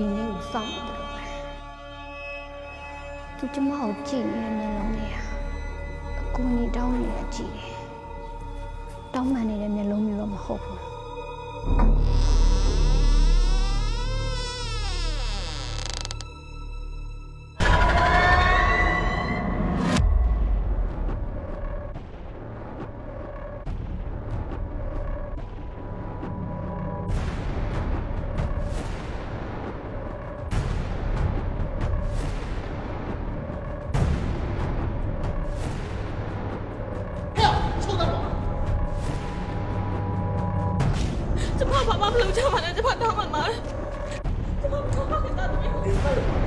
ဒီနေ့ကိုစောင့်နေတယ်လို့ပဲသူကျမကိုကြည့်နေတဲ့မျက်လုံးတွေဟာအကူအညီတောင်းနေတာကြည့်တယ်တောင်းပန်နေတဲ့မျက်လုံးမျိုးတော့မဟုတ်ဘူး cepat, Pak Mama. Lu jangan Cepat, Pak. Jangan, Mama. Cepat, Pak. Kita tunggu.